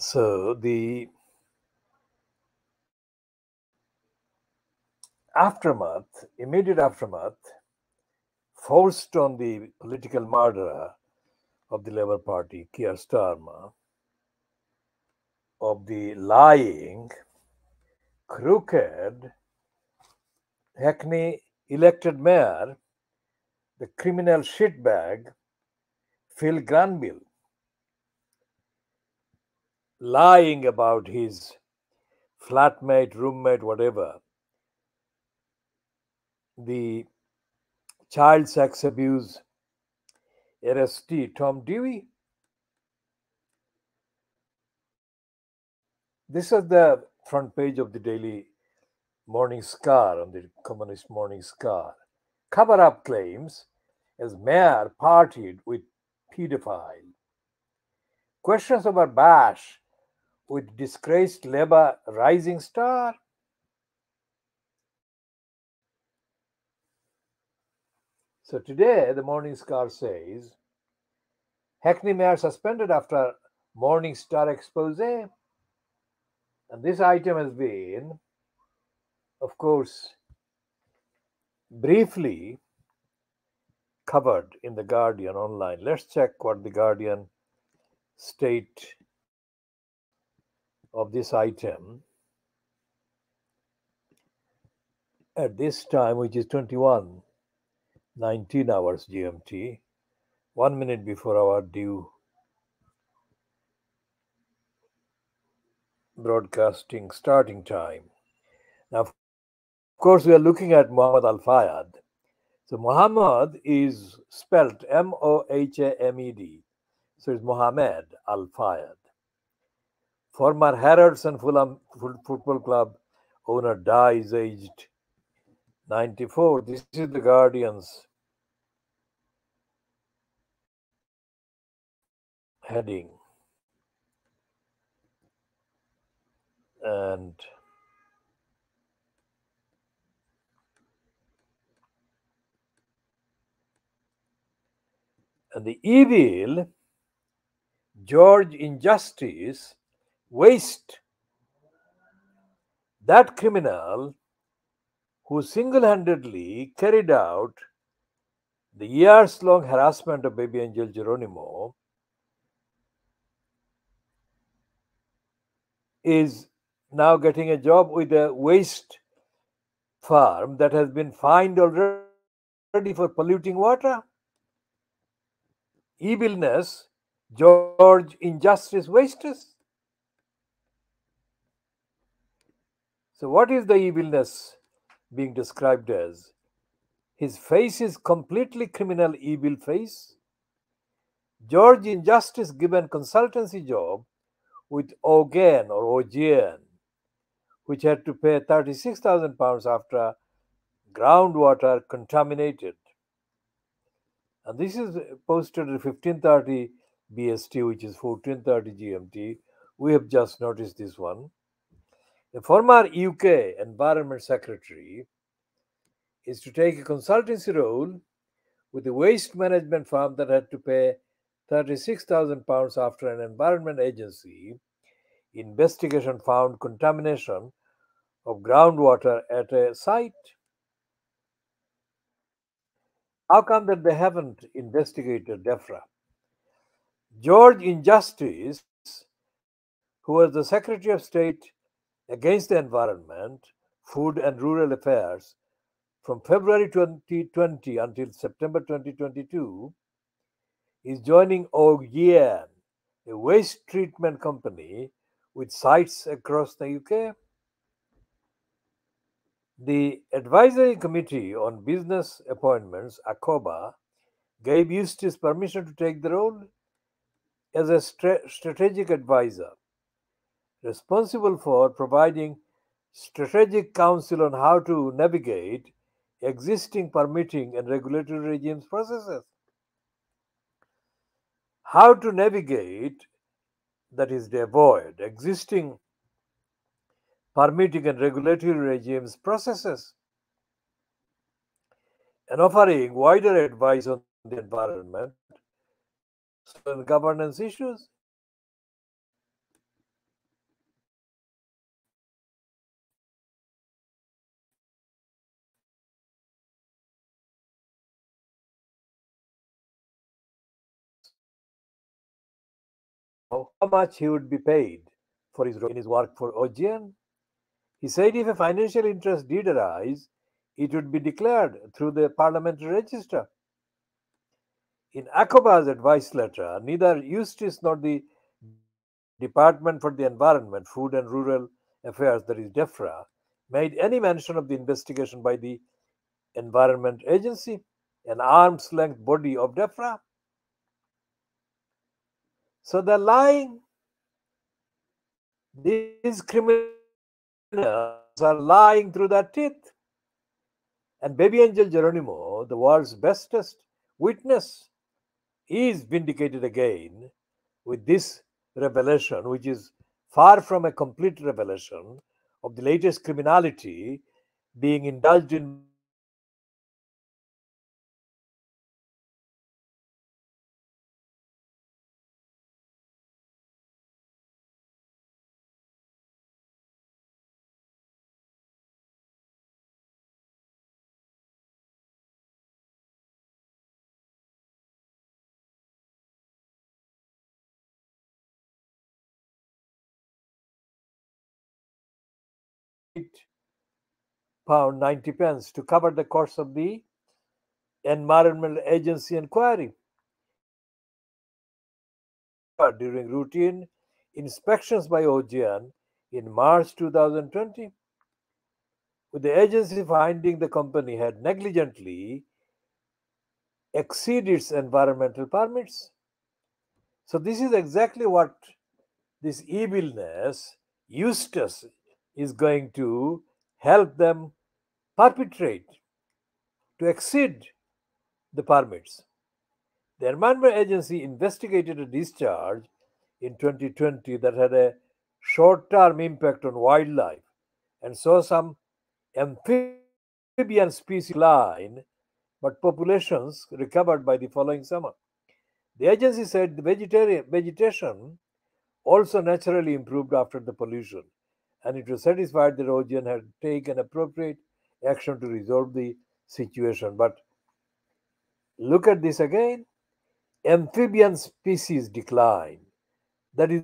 So the aftermath, immediate aftermath, forced on the political murderer of the Labour Party, Keir Starmer, of the lying, crooked, Hackney elected mayor, the criminal shitbag, Phil Granville, lying about his flatmate, roommate, whatever, the child sex abuse arrestee Tom Dewey. This is the front page of the Daily Morning Star on the Communist Morning Star. Cover up claims as mayor partied with pedophile. Questions about bash with disgraced Labour rising star. So today, the Morning Star says Hackney Mayor suspended after Morning Star expose. And this item has been, of course, briefly covered in the Guardian online. Let's check what the Guardian state of this item at this time, which is 21 19 hours GMT, one minute before our due broadcasting starting time. Now, of course, we are looking at Mohamed Al Fayed. So, Mohamed is spelled M O H A M E D. So, it's Mohamed Al Fayed. Former Harrods and Fulham Football Club owner dies aged 94. This is the Guardian's heading. And and the evil, George injustice, waste, that criminal who single handedly carried out the years long harassment of baby angel Geronimo is now getting a job with a waste farm that has been fined already for polluting water. Evilness, George injustice wasters. So, what is the evilness being described as? His face is completely criminal evil face. George injustice given consultancy job with Ogan or Ogan, which had to pay 36,000 pounds after groundwater contaminated. And this is posted at 1530 BST, which is 1430 GMT. We have just noticed this one. The former UK Environment Secretary is to take a consultancy role with the waste management firm that had to pay 36,000 pounds after an environment agency investigation found contamination of groundwater at a site. How come that they haven't investigated DEFRA? George Injustice, who was the Secretary of State against the Environment, Food and Rural Affairs from February 2020 until September 2022, is joining Ogan, a waste treatment company with sites across the UK. The Advisory Committee on Business Appointments, ACOBA, gave Eustice permission to take the role as a strategic advisor responsible for providing strategic counsel on how to navigate existing permitting and regulatory regimes processes how to navigate, that is, to avoid existing permitting and regulatory regimes processes, and offering wider advice on the environment and governance issues. How much he would be paid for his in his work for Augean. He said if a financial interest did arise, it would be declared through the parliamentary register. In ACOBA's advice letter, neither Eustice nor the Department for the Environment, Food and Rural Affairs, that is DEFRA, made any mention of the investigation by the Environment Agency, an arm's length body of DEFRA. So they're lying. These criminals are lying through their teeth. And baby angel Geronimo, the world's bestest witness, is vindicated again with this revelation, which is far from a complete revelation of the latest criminality being indulged in pound 90 pence to cover the cost of the Environmental Agency inquiry. During routine inspections by OGN in March 2020, with the agency finding the company had negligently exceeded its environmental permits. So, this is exactly what this evilness, Eustice, is going to help them perpetrate to exceed the permits. The Environment Agency investigated a discharge in 2020 that had a short term impact on wildlife and saw some amphibian species line, but populations recovered by the following summer. The agency said the vegetation also naturally improved after the pollution and it was satisfied that Augean had taken appropriate action to resolve the situation. But look at this again amphibian species decline. That is,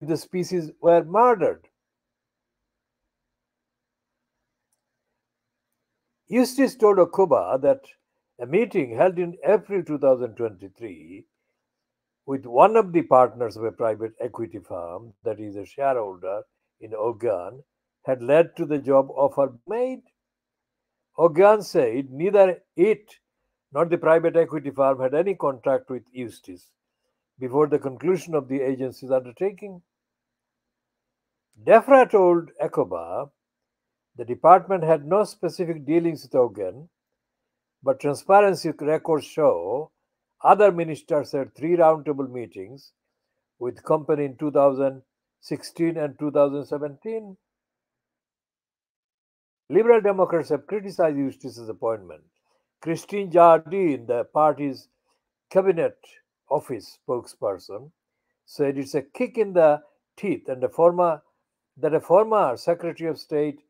the species were murdered. Eustice told ACOBA that a meeting held in April 2023 with one of the partners of a private equity firm, that is a shareholder in Augean had led to the job offer made. Augean said neither it nor the private equity firm had any contract with Eustice before the conclusion of the agency's undertaking. DEFRA told ACOBA the department had no specific dealings with Augean, but transparency records show other ministers had three roundtable meetings with company in 2000 16 and 2017. Liberal Democrats have criticized Eustice's appointment. Christine Jardine, the party's cabinet office spokesperson, said it's a kick in the teeth and a former that a former Secretary of State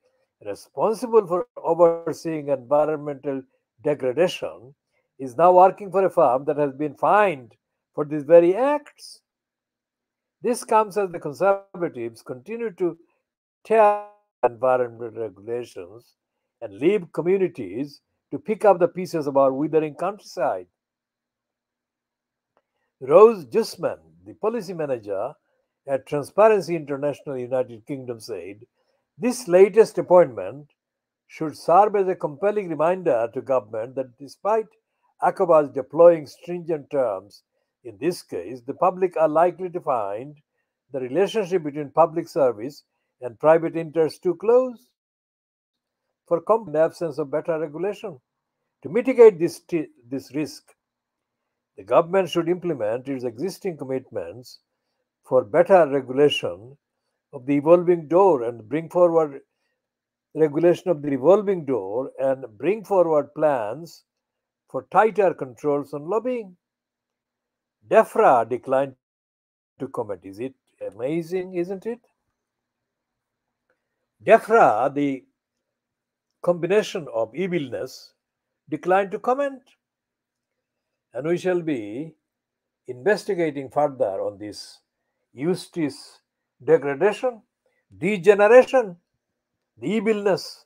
responsible for overseeing environmental degradation is now working for a firm that has been fined for these very acts. This comes as the conservatives continue to tear environmental regulations and leave communities to pick up the pieces of our withering countryside. Rose Zussman, the policy manager at Transparency International United Kingdom, said this latest appointment should serve as a compelling reminder to government that despite ACOBA's deploying stringent terms in this case, the public are likely to find the relationship between public service and private interests too close for the absence of better regulation. To mitigate this, this risk, the government should implement its existing commitments for better regulation of the evolving door and bring forward regulation of the revolving door and bring forward plans for tighter controls on lobbying. DEFRA declined to comment. Is it amazing, isn't it? DEFRA, the combination of evilness, declined to comment. And we shall be investigating further on this Eustice's degradation, degeneration, the evilness.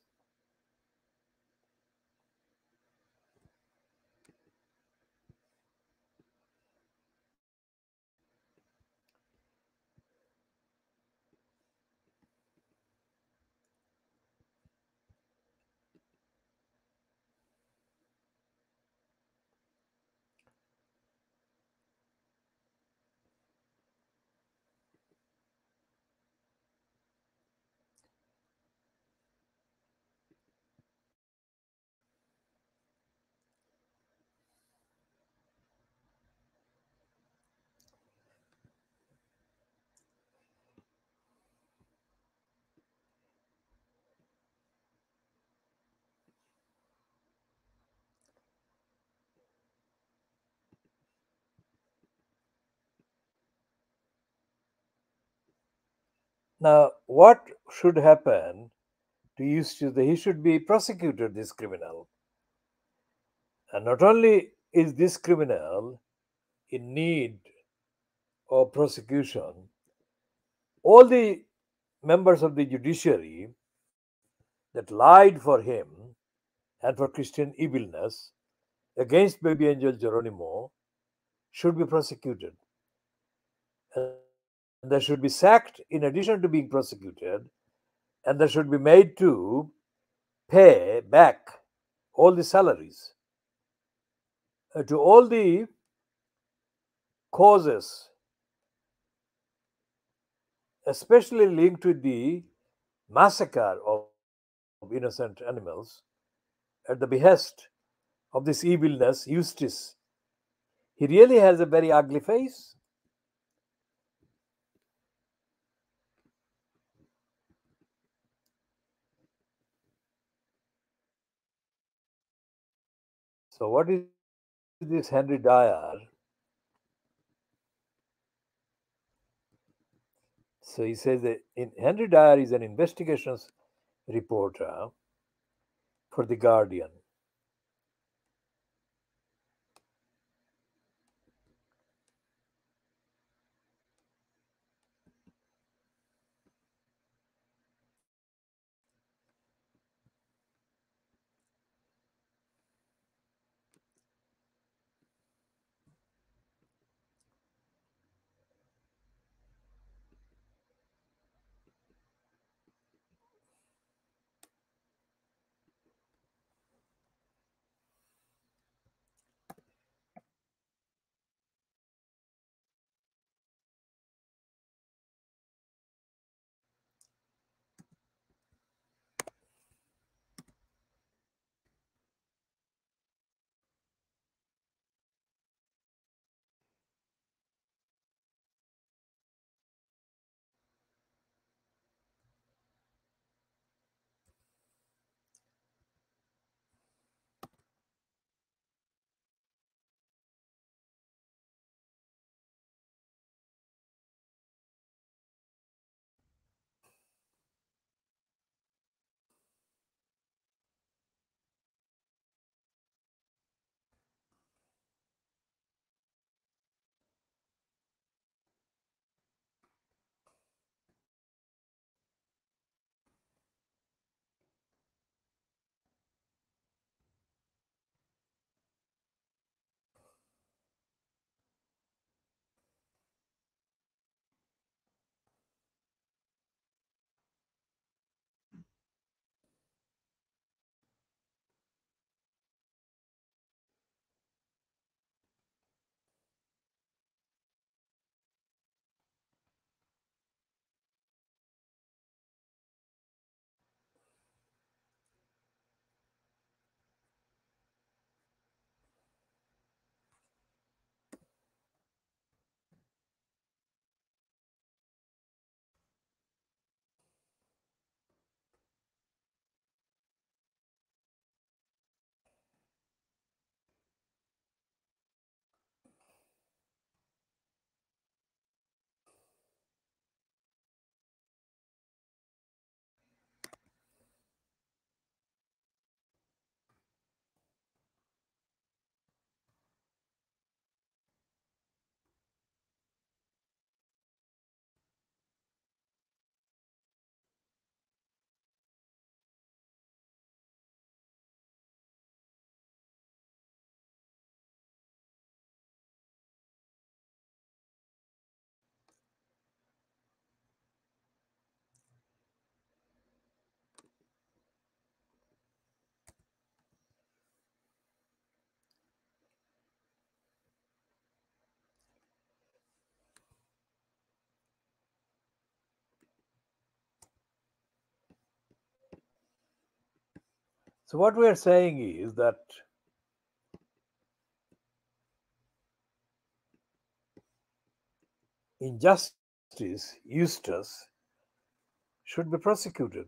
Now, what should happen to Eustice? He should be prosecuted, this criminal. And not only is this criminal in need of prosecution, all the members of the judiciary that lied for him and for Christian evilness against baby angel Geronimo should be prosecuted. And they should be sacked in addition to being prosecuted, and they should be made to pay back all the salaries uh, to all the causes, especially linked with the massacre of, of innocent animals at the behest of this evilness, Eustice. He really has a very ugly face. So, what is this Henry Dyer? So he says that in, Henry Dyer is an investigations reporter for the Guardian. So, what we are saying is that injustice, Eustice, should be prosecuted.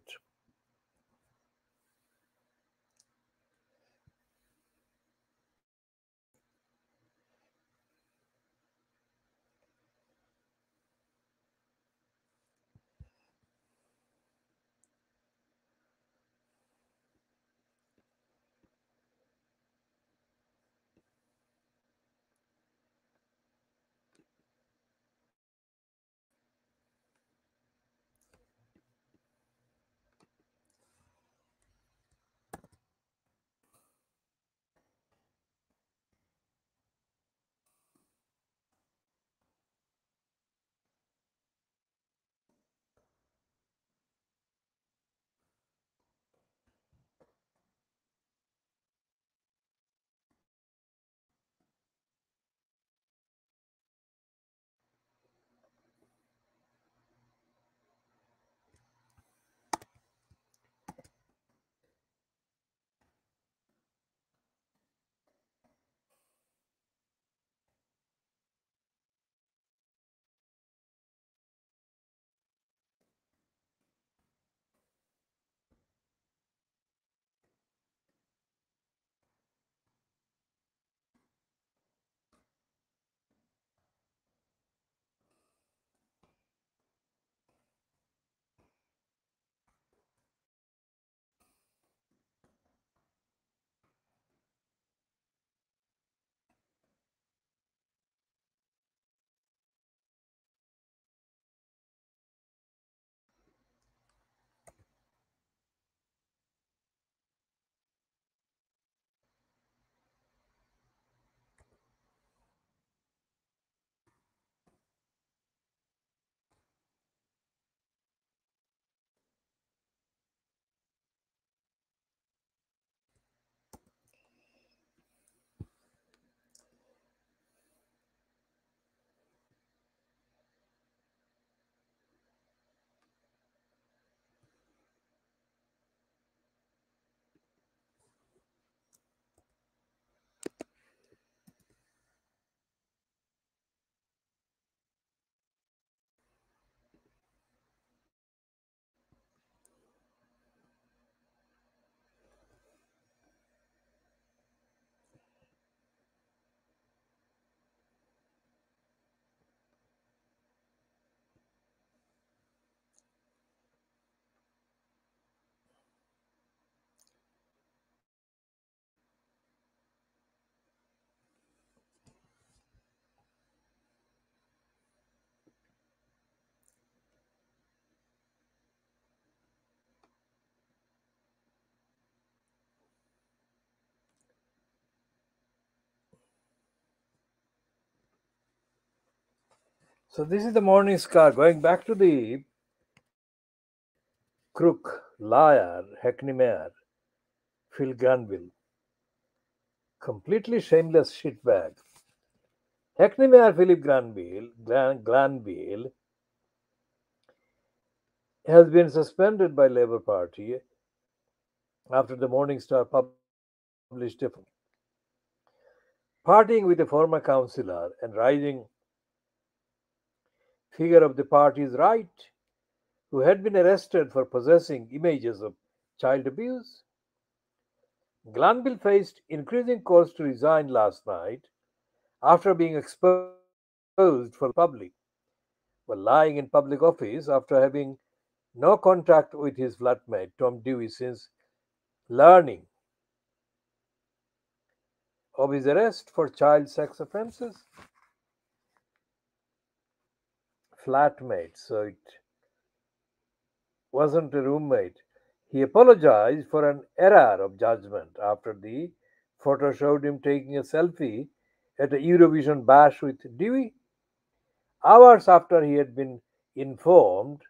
So, this is the morning scar. Going back to the crook, liar, Hackney Mayor, Phil Granville. Completely shameless shitbag. Hackney Mayor Philip Granville, Gran- Glanville has been suspended by Labour Party after the Morning Star published a partying with a former councillor and rising figure of the party's right who had been arrested for possessing images of child abuse. Glanville faced increasing calls to resign last night after being exposed for public while lying in public office after having no contact with his flatmate Tom Dewey since learning of his arrest for child sex offences. Flatmate, so it wasn't a roommate. He apologized for an error of judgment after the photo showed him taking a selfie at a Eurovision bash with Dewey. Hours after he had been informed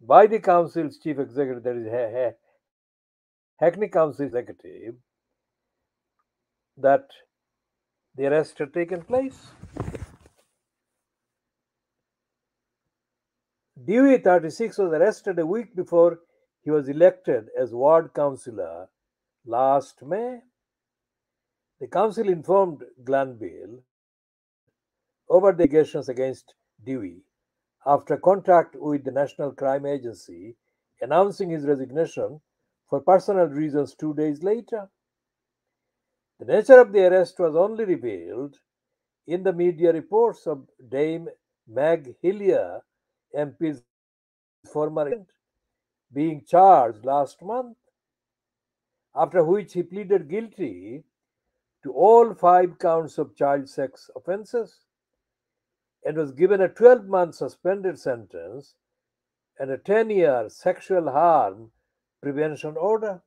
by the council's chief executive, that is Hackney Council executive, that the arrest had taken place. Dewey, 36, was arrested a week before he was elected as ward councillor last May. The council informed Glanville over the allegations against Dewey after contact with the National Crime Agency announcing his resignation for personal reasons two days later. The nature of the arrest was only revealed in the media reports of Dame Meg Hillier, MP's former being charged last month, after which he pleaded guilty to all five counts of child sex offences and was given a 12 month suspended sentence and a 10 year sexual harm prevention order.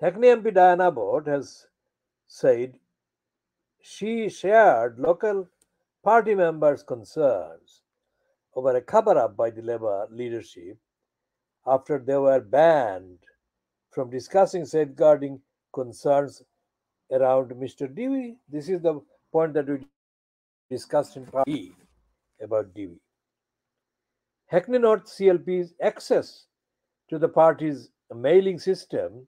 Hackney MP Diane Abbott has said she shared local party members' concerns over a cover up by the Labour leadership after they were banned from discussing safeguarding concerns around Mr. Dewey. This is the point that we discussed in part B about Dewey. Hackney North CLP's access to the party's mailing system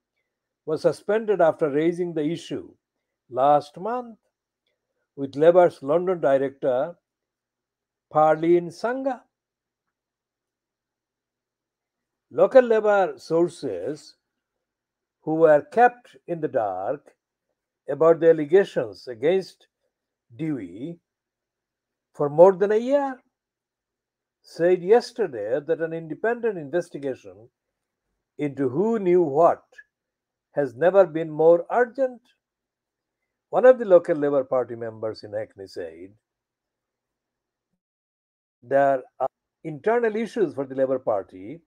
was suspended after raising the issue last month with Labour's London director Parleen Sangha. Local Labour sources who were kept in the dark about the allegations against Dewey for more than a year said yesterday that an independent investigation into who knew what has never been more urgent. One of the local Labour Party members in Hackney said there are internal issues for the Labour Party,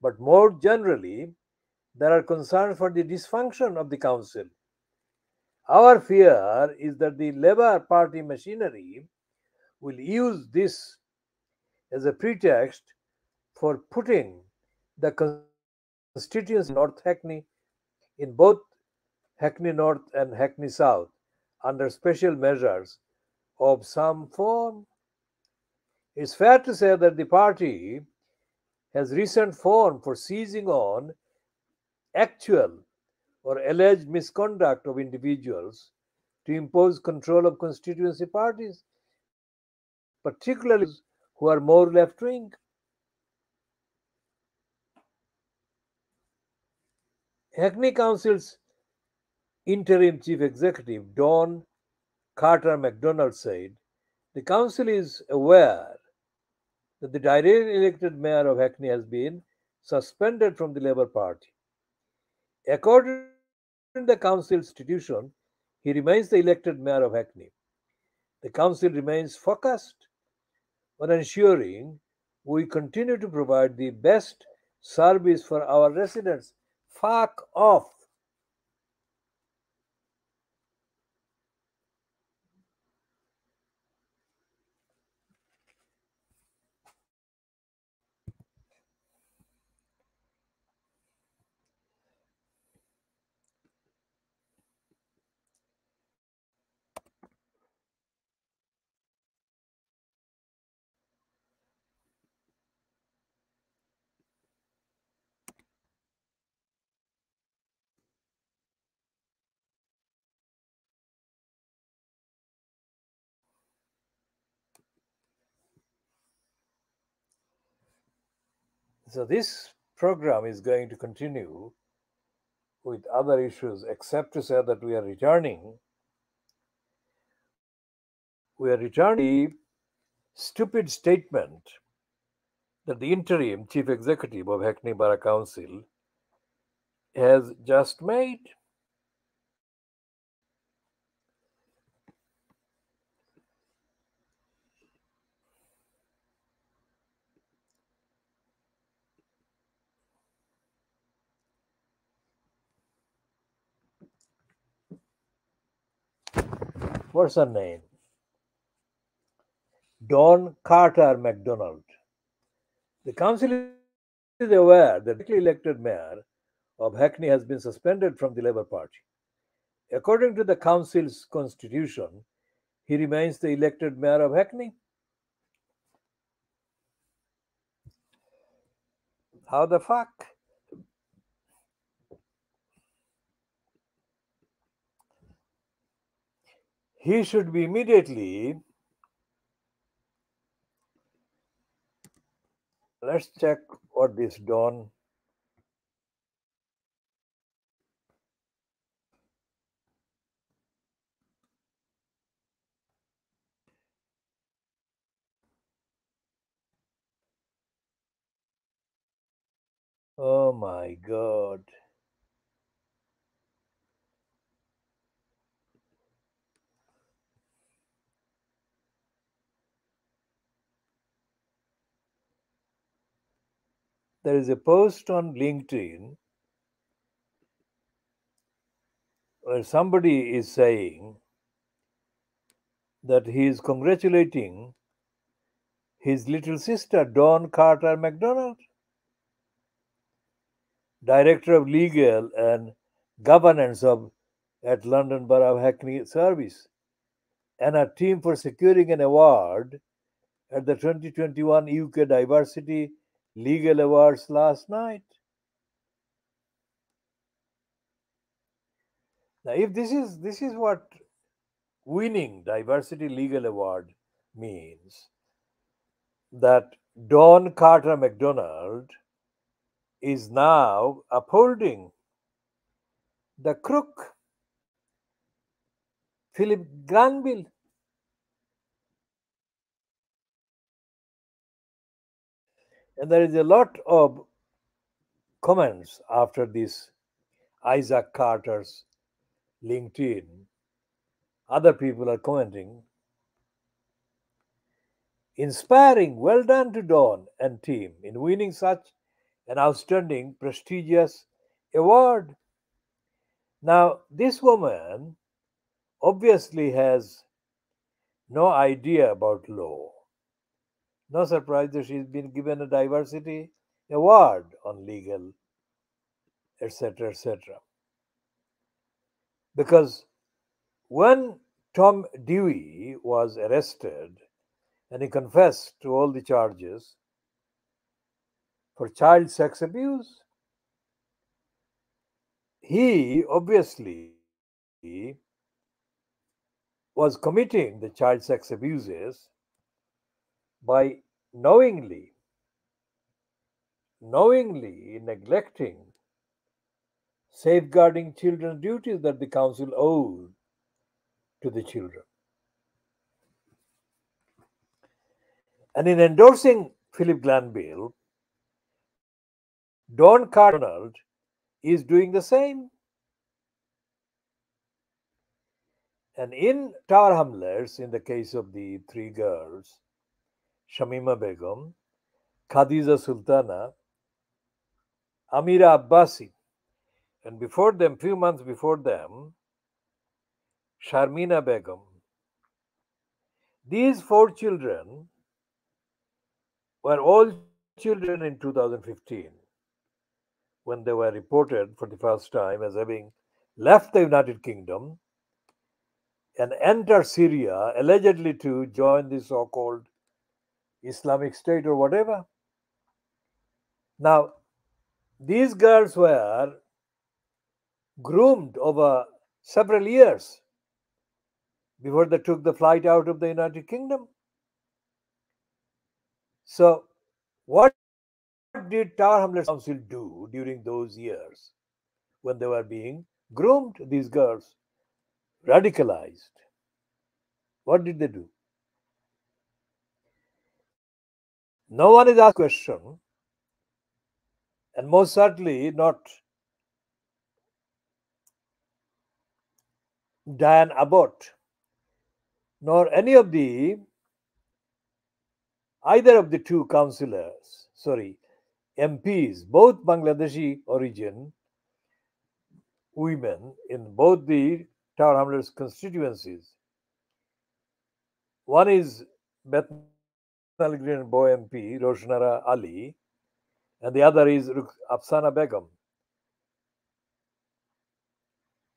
but more generally, there are concerns for the dysfunction of the council. Our fear is that the Labour Party machinery will use this as a pretext for putting the constituency North Hackney in both Hackney North and Hackney South under special measures of some form. It's fair to say that the party has recent form for seizing on actual or alleged misconduct of individuals to impose control of constituency parties, particularly who are more left wing. Hackney Council's interim chief executive, Dawn Carter McDonald, said the council is aware that the directly elected mayor of Hackney has been suspended from the Labour Party. According to the council institution, he remains the elected mayor of Hackney. The council remains focused on ensuring we continue to provide the best service for our residents. Fuck off. So, this program is going to continue with other issues, except to say that we are returning. We are returning stupid statement that the interim chief executive of Hackney Borough Council has just made. What's her name? Dawn Carter McDonald. The council is aware that the elected mayor of Hackney has been suspended from the Labour Party. According to the council's constitution, he remains the elected mayor of Hackney. How the fuck? He should be immediately. Let's check what this Don. Oh my god. There is a post on LinkedIn where somebody is saying that he is congratulating his little sister, Dawn Carter MacDonald, Director of Legal and Governance of at London Borough of Hackney Service, and her team for securing an award at the 2021 UK Diversity Legal Awards last night. Now, if this is this is what winning Diversity Legal Award means, that Dawn Carter McDonald is now upholding the crook Philip Granville. And there is a lot of comments after this Isaac Carter's LinkedIn. Other people are commenting. Inspiring, well done to Dawn and team in winning such an outstanding, prestigious award. Now, this woman obviously has no idea about law. No surprise that she's been given a diversity award on legal, etc., etc. Because when Tom Dewey was arrested and he confessed to all the charges for child sex abuse, he obviously was committing the child sex abuses by knowingly knowingly neglecting safeguarding children's duties that the council owed to the children. And in endorsing philip glanville don cardinal is doing the same. And in tower hamlets in the case of the three girls Shamima Begum, Khadija Sultana, Amira Abbasi, and before them, few months before them, Sharmina Begum. These four children were all children in 2015 when they were reported for the first time as having left the United Kingdom and entered Syria allegedly to join the so called Islamic State or whatever. Now, these girls were groomed over several years before they took the flight out of the United Kingdom. So, what did Tower Hamlets Council do during those years when they were being groomed, these girls, radicalized? What did they do? No one is asked question, and most certainly not Diane Abbott, nor any of the either of the two councillors, sorry, MPs, both Bangladeshi origin women in both the Tower Hamlets constituencies. One is Beth Green Bow MP, Rushanara Ali, and the other is Apsana Begum,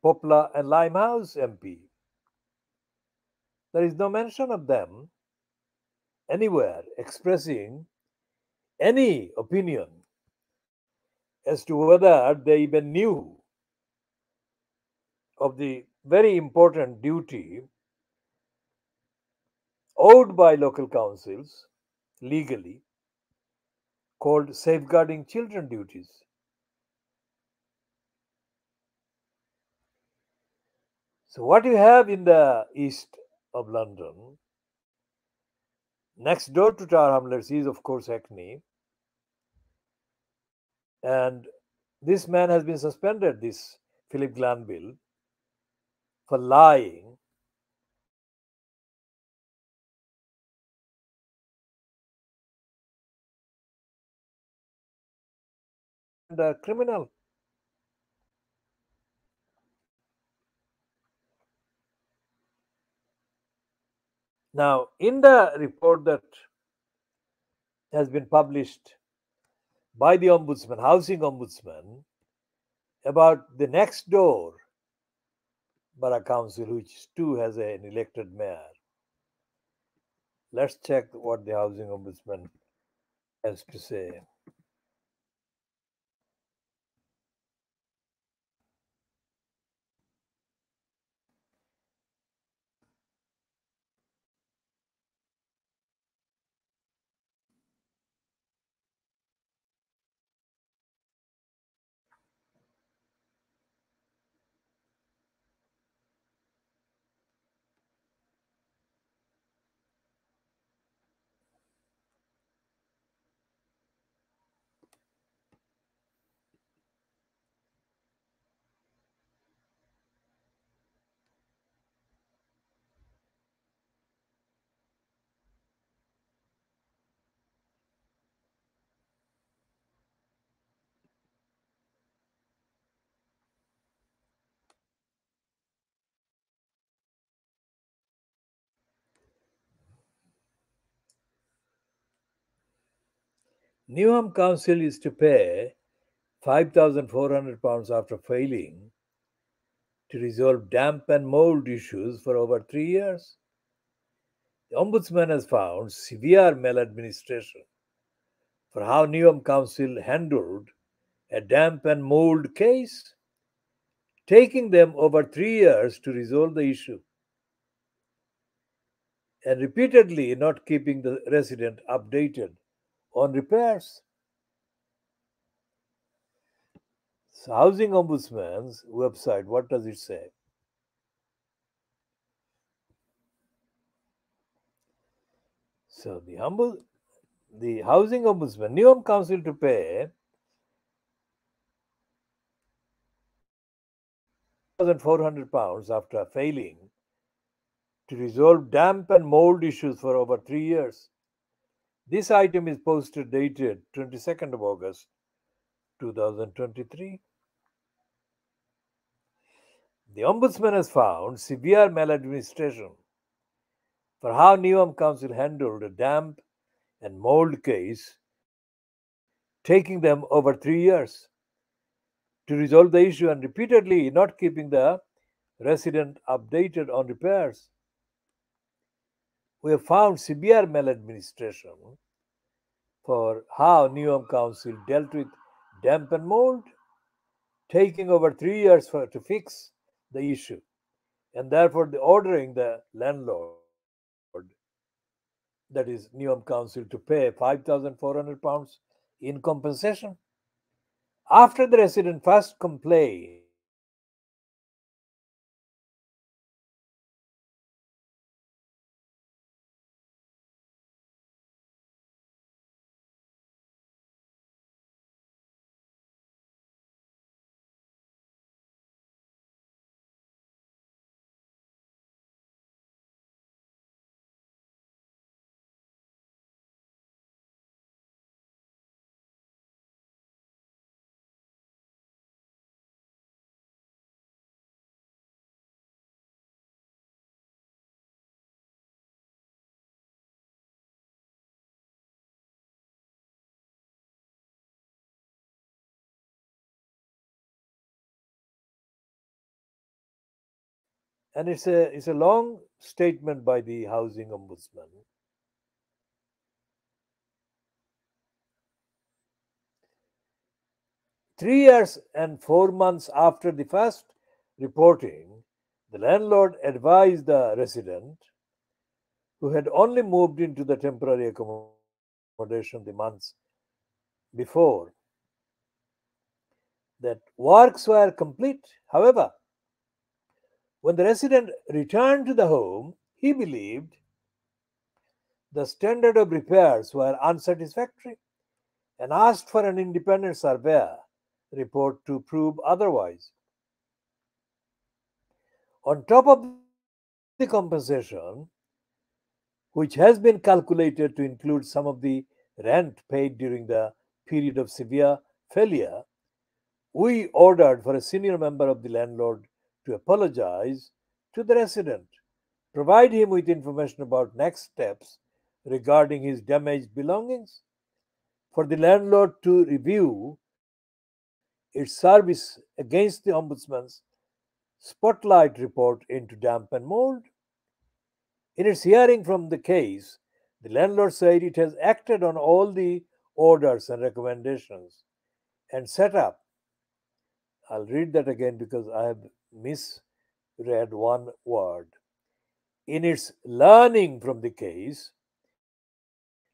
Poplar and Limehouse MP. There is no mention of them anywhere expressing any opinion as to whether they even knew of the very important duty owed by local councils legally called safeguarding children duties. So, what you have in the east of London, next door to Tower Hamlets, is of course Hackney. And this man has been suspended, this Philip Glanville, for lying a criminal. Now, in the report that has been published by the Ombudsman, Housing Ombudsman, about the next door Borough Council, which too has an elected mayor. Let's check what the Housing Ombudsman has to say. Newham Council is to pay £5,400 after failing to resolve damp and mold issues for over three years. The Ombudsman has found severe maladministration for how Newham Council handled a damp and mold case, taking them over three years to resolve the issue and repeatedly not keeping the resident updated on repairs. So Housing Ombudsman's website, what does it say? So the humble, the Housing Ombudsman, Newham Council to pay thousand four hundred pounds after failing to resolve damp and mold issues for over three years. This item is posted dated 22nd of August 2023. The Ombudsman has found severe maladministration for how Newham Council handled a damp and mold case, taking them over three years to resolve the issue and repeatedly not keeping the resident updated on repairs we have found severe maladministration for how Newham Council dealt with damp and mold, taking over three years for, to fix the issue, and therefore the ordering the landlord, that is Newham Council, to pay five thousand four hundred pounds in compensation. After the resident first complained and it's a it's a long statement by the housing ombudsman Three years and four months after the first reporting, the landlord advised the resident, who had only moved into the temporary accommodation the months before, that works were complete. However, when the resident returned to the home, he believed the standard of repairs were unsatisfactory and asked for an independent surveyor report to prove otherwise. On top of the compensation, which has been calculated to include some of the rent paid during the period of severe failure, we ordered for a senior member of the landlord to apologize to the resident, provide him with information about next steps regarding his damaged belongings, for the landlord to review its service against the Ombudsman's spotlight report into damp and mold. In its hearing from the case, the landlord said it has acted on all the orders and recommendations and set up. I'll read that again because I have misread one word. In its learning from the case,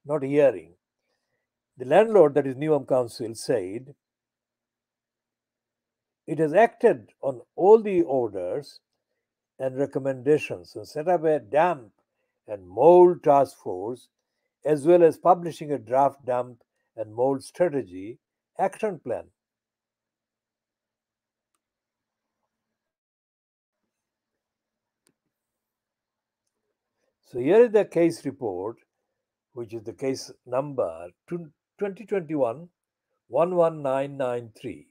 not hearing, the landlord, that is Newham Council, said it has acted on all the orders and recommendations and set up a damp and mold task force as well as publishing a draft damp and mold strategy action plan. So here is the case report, which is the case number 2021 11993.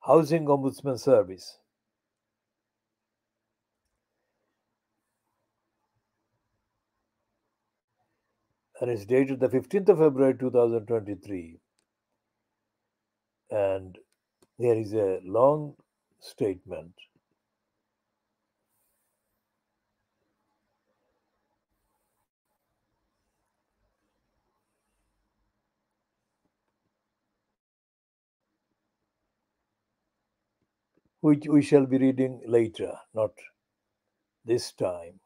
Housing Ombudsman Service. And it's dated the 15th of February 2023. And there is a long statement. Which we shall be reading later, not this time.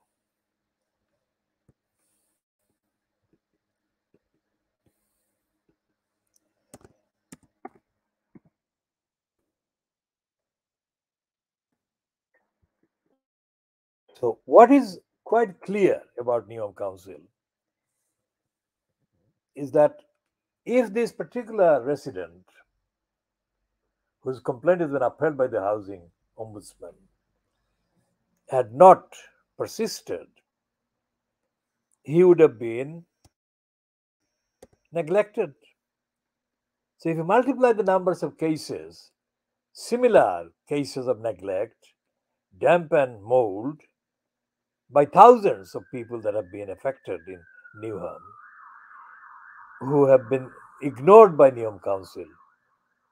So, what is quite clear about Newham Council is that if this particular resident whose complaint has been upheld by the housing ombudsman had not persisted, he would have been neglected. So, if you multiply the numbers of cases, similar cases of neglect, damp and mold, by thousands of people that have been affected in Newham, who have been ignored by Newham Council,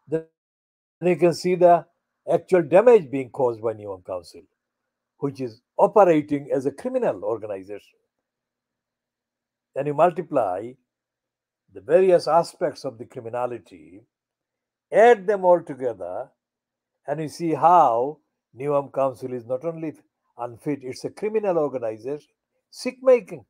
then you can see the actual damage being caused by Newham Council, which is operating as a criminal organization. And you multiply the various aspects of the criminality, add them all together, and you see how Newham Council is not only unfit, it's a criminal organization, sick making.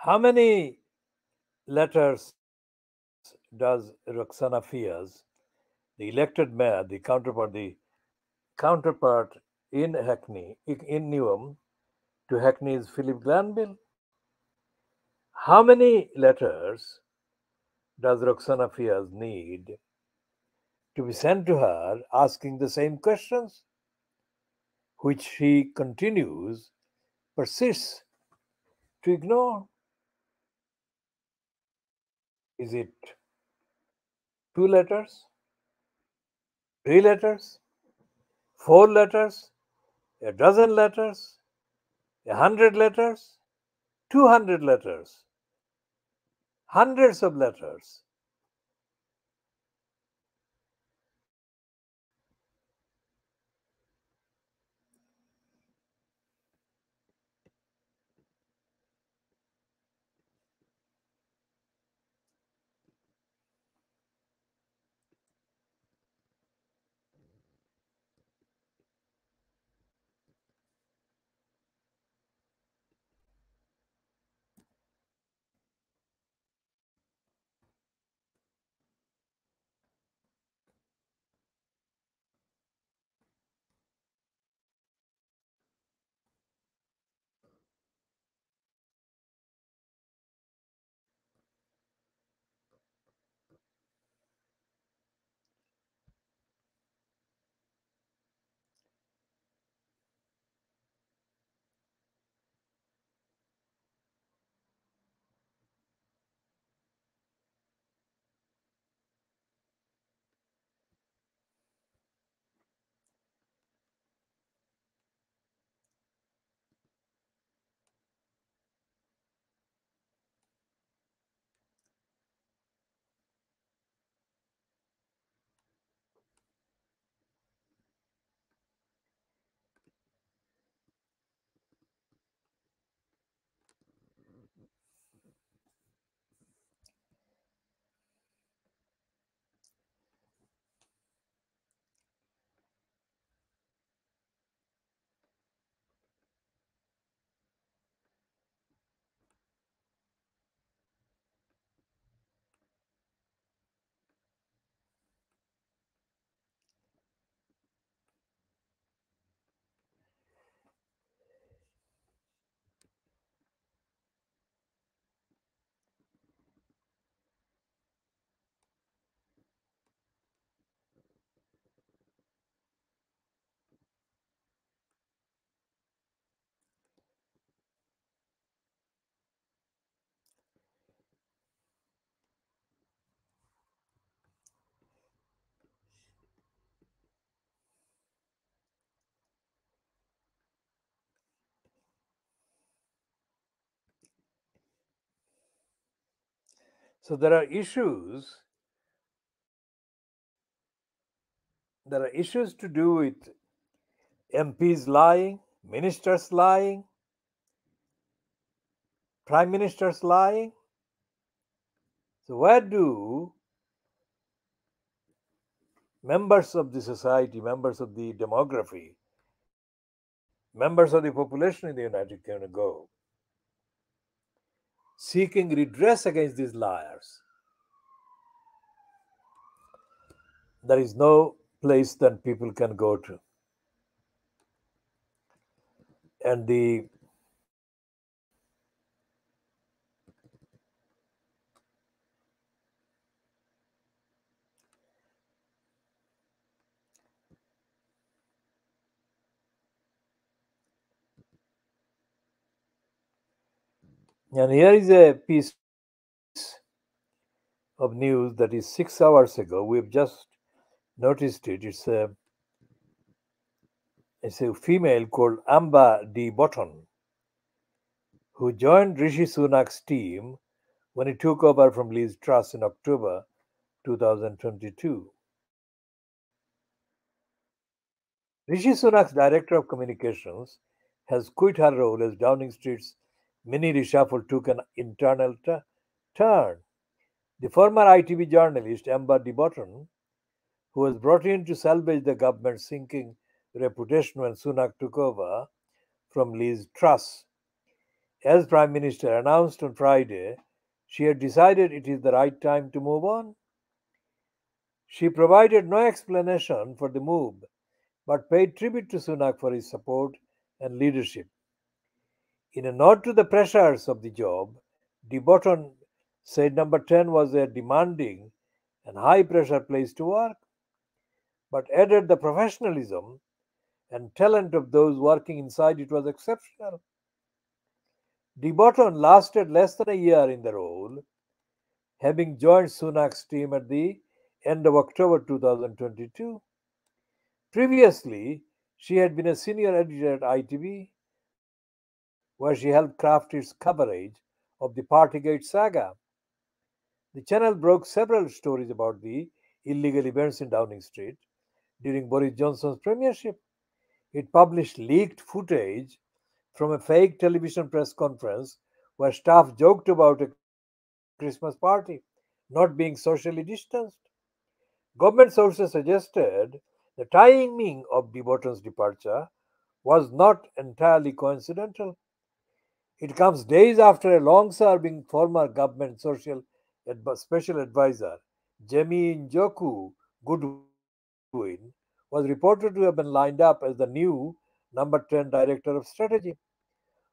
How many letters does Rokhsana Fiaz, the elected mayor, the counterpart, the counterpart in Hackney, in Newham, to Hackney's Philip Glanville? How many letters does Rokhsana Fiaz need to be sent to her asking the same questions, which she continues, persists to ignore? Is it two letters, three letters, four letters, a dozen letters, a hundred letters, two hundred letters, hundreds of letters? So there are issues. There are issues to do with MPs lying, ministers lying, prime ministers lying. So, where do members of the society, members of the demography, members of the population in the United Kingdom go? Seeking redress against these liars. There is no place that people can go to. And the And here is a piece of news that is six hours ago. We've just noticed it. It's a it's a female called Amber De Botton, who joined Rishi Sunak's team when he took over from Liz Truss in October 2022. Rishi Sunak's director of communications has quit her role as Downing Street's mini reshuffle took an internal turn. The former ITV journalist Amber De Botton, who was brought in to salvage the government's sinking reputation when Sunak took over from Liz Truss, as Prime Minister announced on Friday, she had decided it is the right time to move on. She provided no explanation for the move, but paid tribute to Sunak for his support and leadership. In a nod to the pressures of the job, De Botton said number 10 was a demanding and high pressure place to work, but added the professionalism and talent of those working inside it was exceptional. De Botton lasted less than a year in the role, having joined Sunak's team at the end of October 2022. Previously, she had been a senior editor at ITV, where she helped craft its coverage of the Partygate saga. The channel broke several stories about the illegal events in Downing Street during Boris Johnson's premiership. It published leaked footage from a fake television press conference where staff joked about a Christmas party not being socially distanced. Government sources suggested the timing of De Botton's departure was not entirely coincidental. It comes days after a long serving former government social special advisor, Jamie Njoku Goodwin, was reported to have been lined up as the new number 10 director of strategy.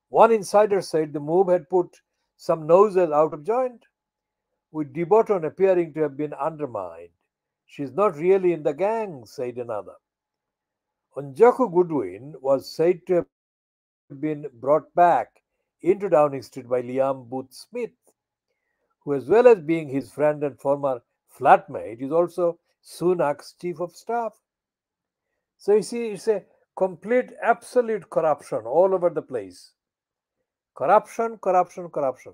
One insider said the move had put some noses out of joint, with De Botton appearing to have been undermined. She's not really in the gang, said another. Njoku Goodwin was said to have been brought back into Downing Street by Liam Booth Smith, who, as well as being his friend and former flatmate, is also Sunak's chief of staff. So you see, it's a complete, absolute corruption all over the place. Corruption, corruption, corruption.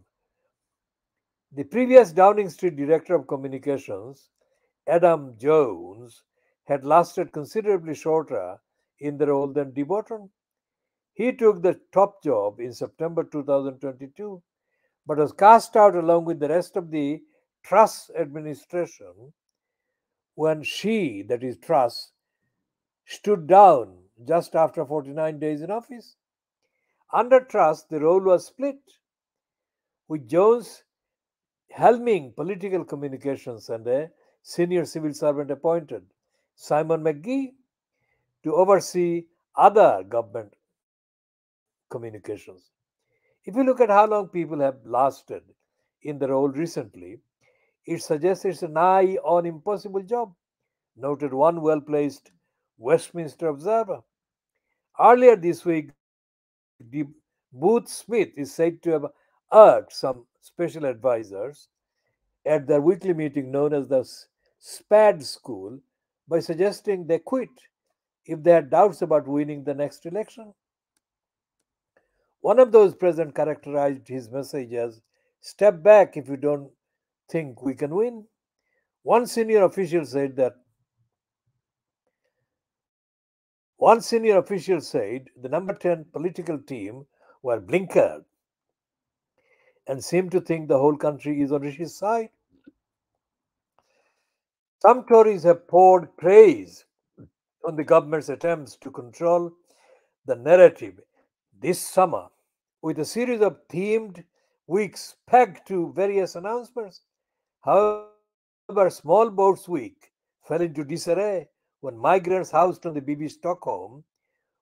The previous Downing Street Director of Communications, Adam Jones, had lasted considerably shorter in the role than De Botton. He took the top job in September 2022, but was cast out along with the rest of the Truss administration when she, that is Truss, stood down just after 49 days in office. Under Truss, the role was split, with Jones helming political communications and a senior civil servant appointed, Simon McGee, to oversee other government communications. If you look at how long people have lasted in the role recently, it suggests it's a nigh on impossible job, noted one well placed Westminster observer. Earlier this week, Booth Smith is said to have urged some special advisors at their weekly meeting known as the SPAD School by suggesting they quit if they had doubts about winning the next election. One of those present characterized his message as step back if you don't think we can win. One senior official said that one senior official said the number 10 political team were blinkered and seemed to think the whole country is on Rishi's side. Some Tories have poured praise on the government's attempts to control the narrative this summer with a series of themed weeks pegged to various announcements. However, Small Boats Week fell into disarray when migrants housed on the Bibby Stockholm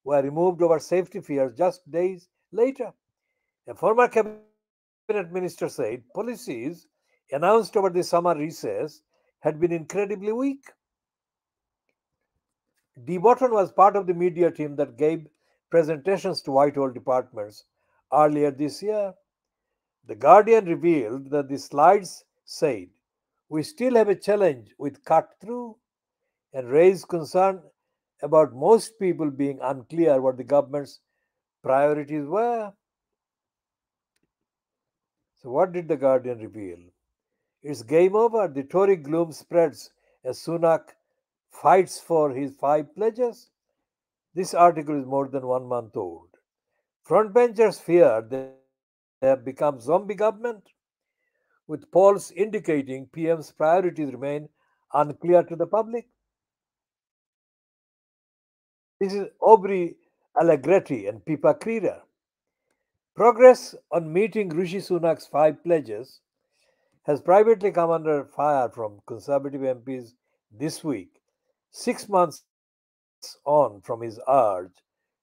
were removed over safety fears just days later. A former cabinet minister said policies announced over the summer recess had been incredibly weak. De Botton was part of the media team that gave presentations to Whitehall departments earlier this year. The Guardian revealed that the slides said, We still have a challenge with cut through and raised concern about most people being unclear what the government's priorities were. So, what did the Guardian reveal? It's game over. The Tory gloom spreads as Sunak fights for his five pledges. This article is more than one month old. Frontbenchers fear they have become zombie government, with polls indicating PM's priorities remain unclear to the public. This is Aubrey Allegretti and Pippa Crerar. Progress on meeting Rishi Sunak's five pledges has privately come under fire from Conservative MPs this week, six months on from his urge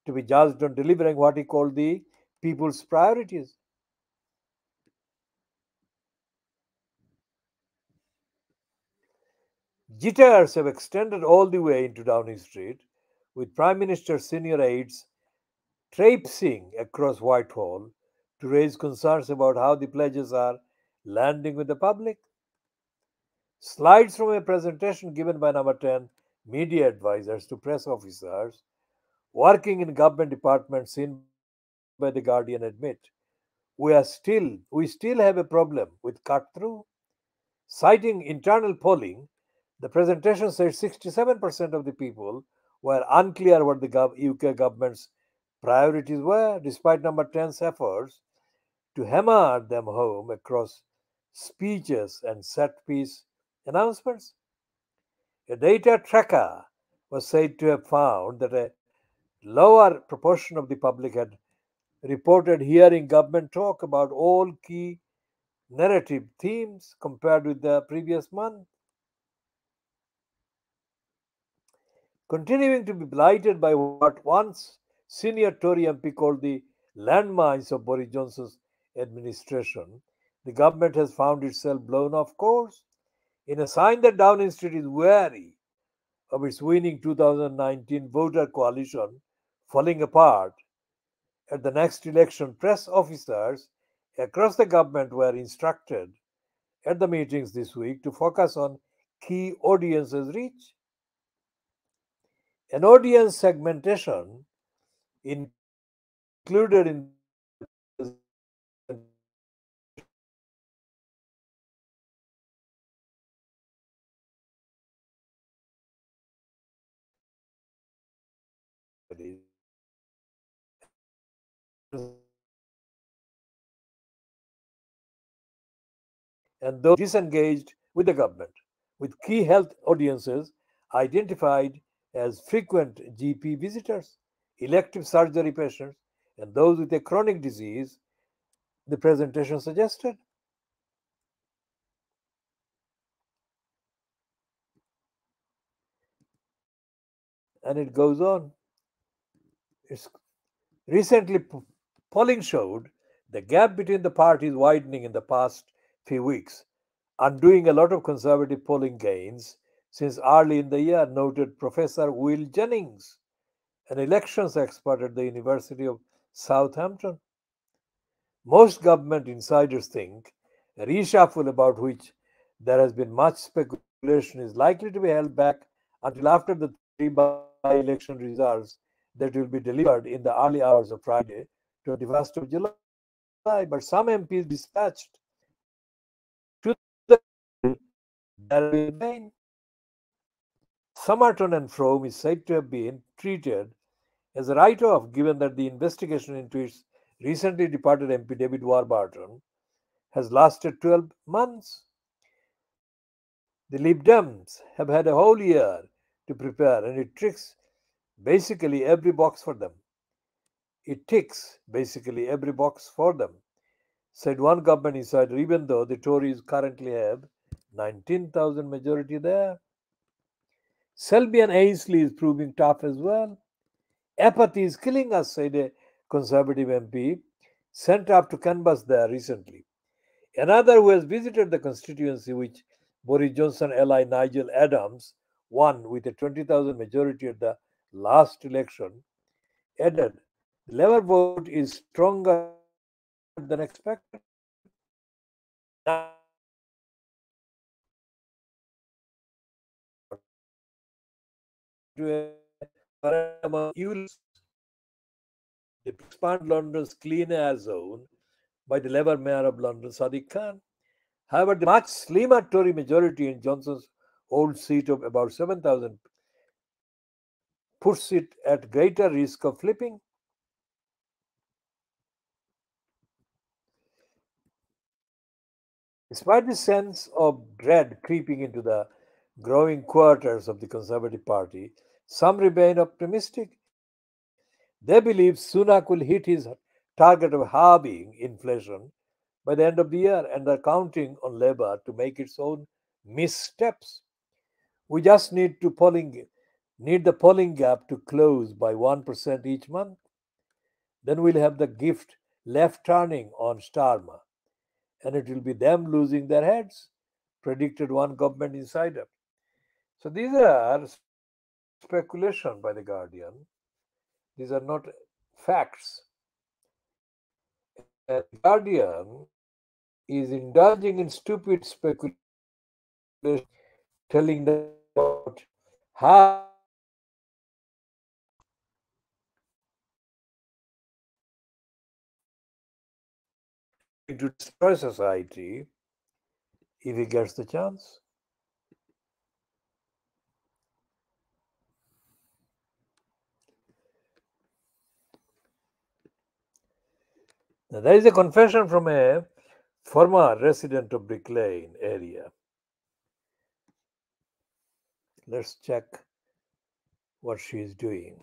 to be judged on delivering what he called the people's priorities. Jitters have extended all the way into Downing Street, with Prime Minister's senior aides traipsing across Whitehall to raise concerns about how the pledges are landing with the public. Slides from a presentation given by number 10 media advisors to press officers working in government departments seen by the Guardian admit we are still we still have a problem with cut through. Citing internal polling, the presentation said 67% of the people were unclear what the UK government's priorities were, despite number 10's efforts to hammer them home across speeches and set piece announcements. A data tracker was said to have found that a lower proportion of the public had reported hearing government talk about all key narrative themes compared with the previous month. Continuing to be blighted by what once senior Tory MP called the landmines of Boris Johnson's administration, the government has found itself blown off course in a sign that Downing Street is wary of its winning 2019 voter coalition falling apart. At the next election, press officers across the government were instructed at the meetings this week to focus on key audiences reach. An audience segmentation included in and those disengaged with the government, with key health audiences identified as frequent GP visitors, elective surgery patients, and those with a chronic disease, the presentation suggested. And it goes on. It's recently polling showed the gap between the parties widening in the past few weeks, undoing a lot of conservative polling gains since early in the year, noted Professor Will Jennings, an elections expert at the University of Southampton. Most government insiders think a reshuffle about which there has been much speculation is likely to be held back until after the three by election results that will be delivered in the early hours of Friday, 21st of July. But some MPs dispatched vain. Somerton and Frome is said to have been treated as a write off given that the investigation into its recently departed MP David Warburton has lasted 12 months. The Lib Dems have had a whole year to prepare and it ticks basically every box for them. It ticks basically every box for them, said one government insider, even though the Tories currently have 19,000 majority there. Selby and Ainsty is proving tough as well. Apathy is killing us, said a Conservative MP sent up to canvass there recently. Another who has visited the constituency, which Boris Johnson ally Nigel Adams won with a 20,000 majority at the last election, added, the Labour vote is stronger than expected. To expand London's clean air zone by the Labour Mayor of London, Sadiq Khan. However, the much slimmer Tory majority in Johnson's old seat of about 7,000 puts it at greater risk of flipping. Despite the sense of dread creeping into the growing quarters of the Conservative Party, some remain optimistic. They believe Sunak will hit his target of halving inflation by the end of the year and are counting on labor to make its own missteps. We just need to polling need the polling gap to close by 1% each month. Then we'll have the gift left turning on Starmer, and it will be them losing their heads, predicted one government insider. So these are speculation by the Guardian. These are not facts. The Guardian is indulging in stupid speculation, telling them about how to destroy society if he gets the chance. Now, there is a confession from a former resident of Brick Lane area. Let's check what she is doing.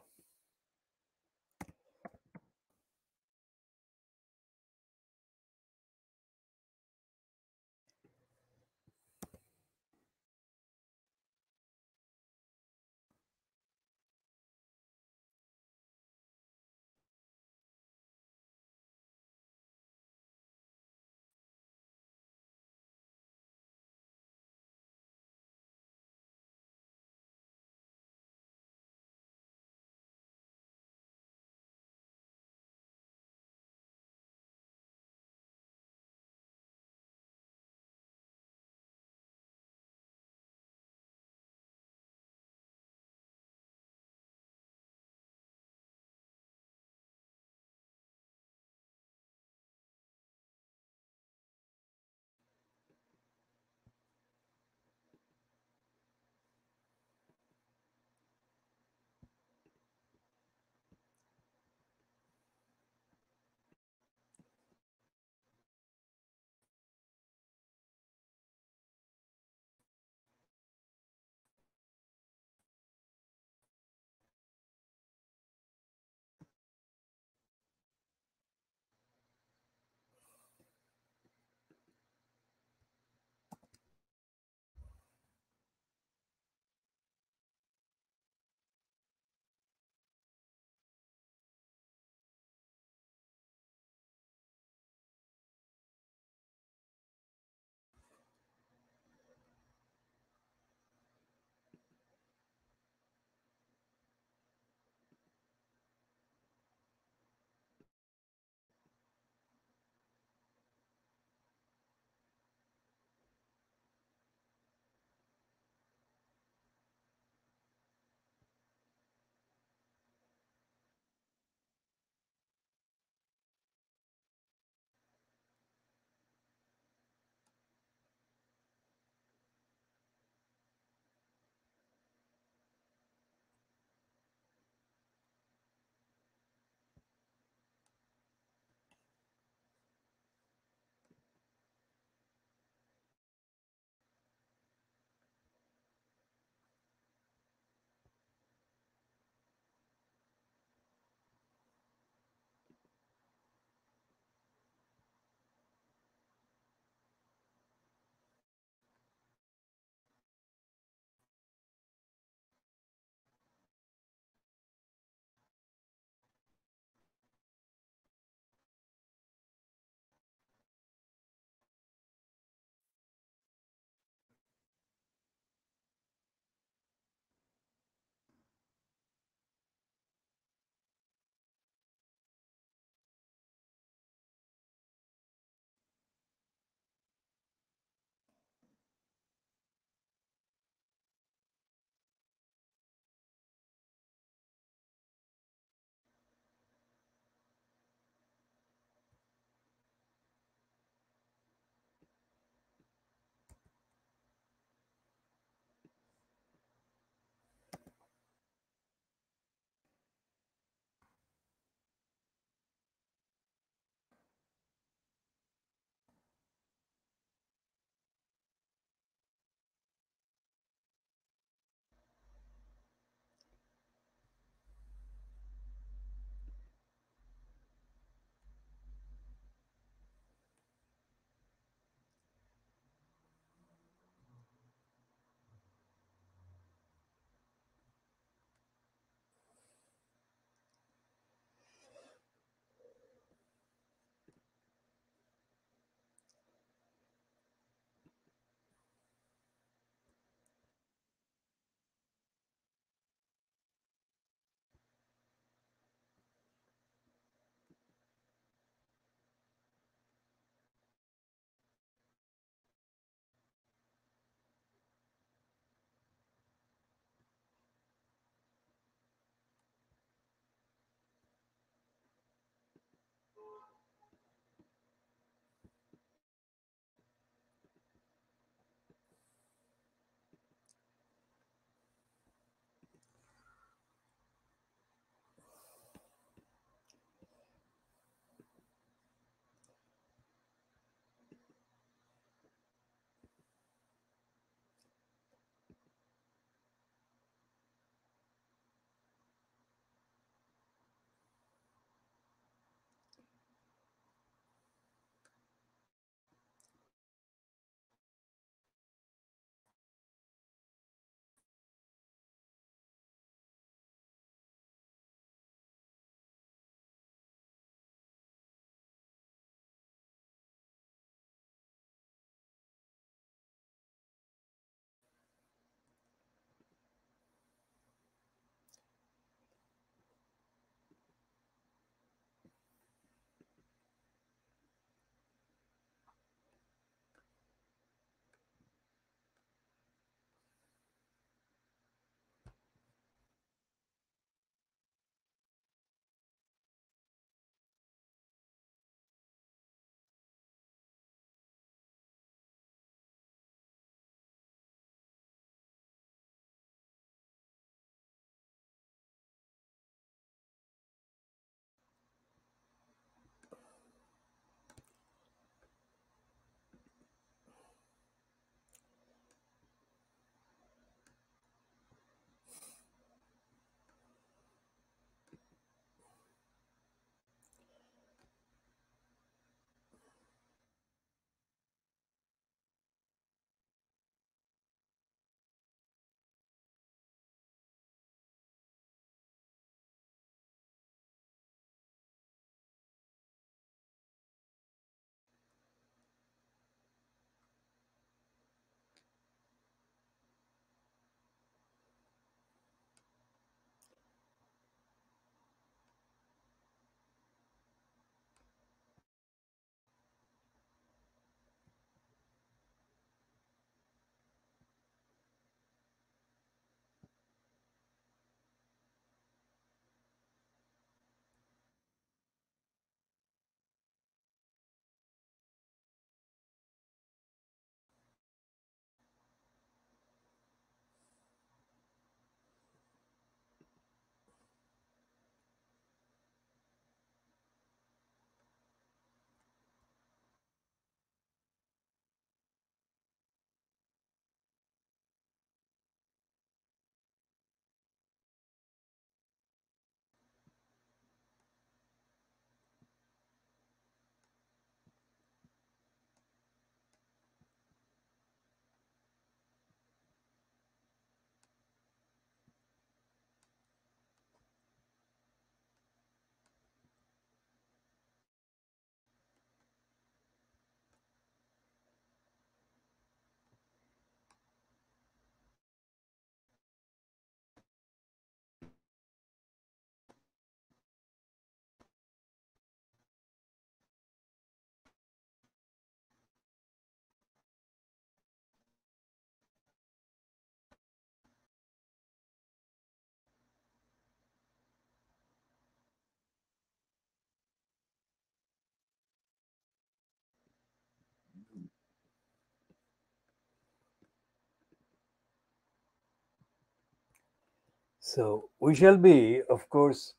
So we shall be, of course,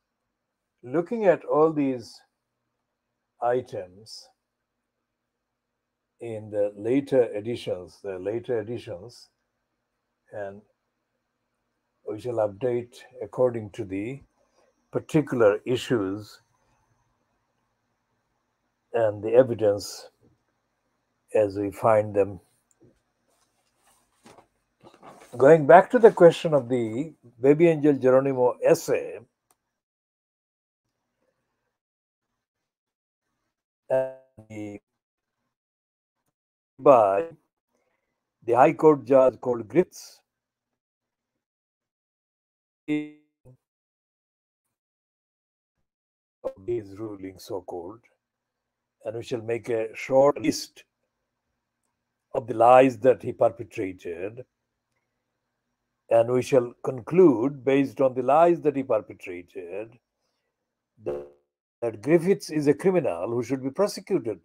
looking at all these items in the later editions, the later editions, and we shall update according to the particular issues and the evidence as we find them. Going back to the question of the Baby Angel Geronimo essay, by the High Court judge called Griffiths. Of these rulings, so called, and we shall make a short list of the lies that he perpetrated, and we shall conclude based on the lies that he perpetrated that, Griffiths is a criminal who should be prosecuted.